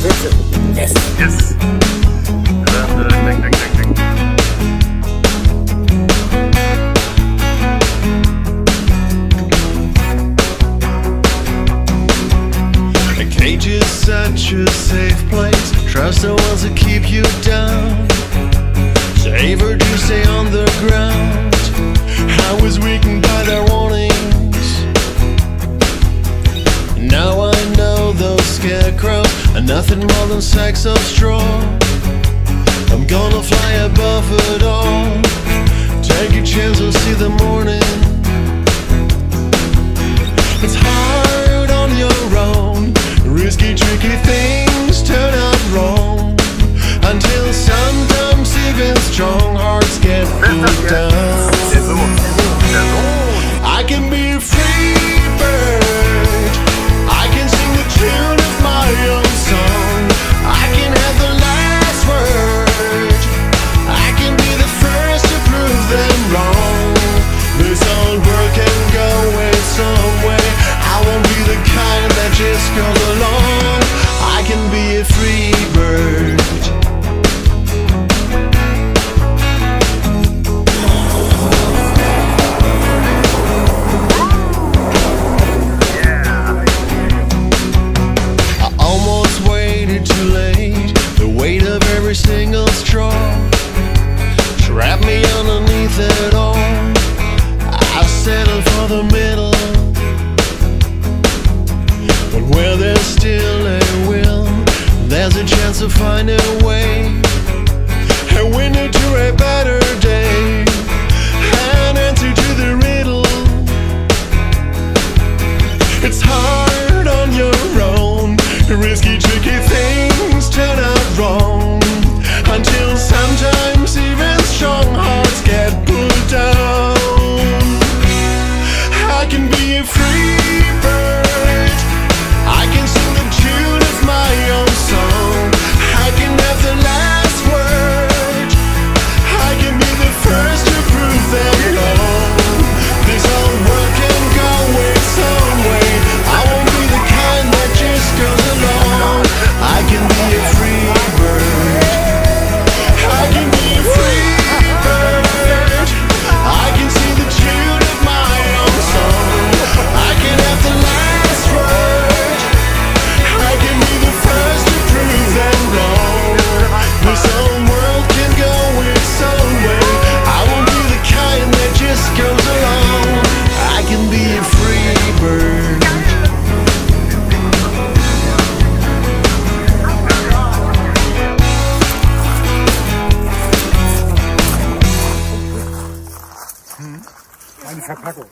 vision. Yes. Yes. A cage is such a safe place. Trust the ones that keep you down. Savor to stay on the ground. Nothing more than sacks of straw. I'm gonna fly above it all. Take a chance and see the morning. It's hard on your own. Risky, tricky thing. control. Trap me underneath it all. I settle for the middle. But where there's still a will. There's a chance to find a way. A window to a better free. 你才快过。